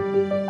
Música